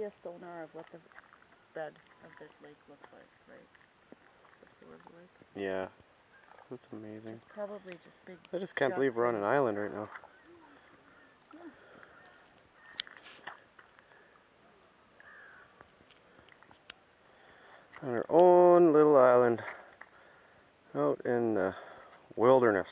see a sonar of what the bed of this lake looks like, right? The lake. Yeah. That's amazing. It's probably just big. I just can't believe we're on an island right now. On our own little island out in the wilderness.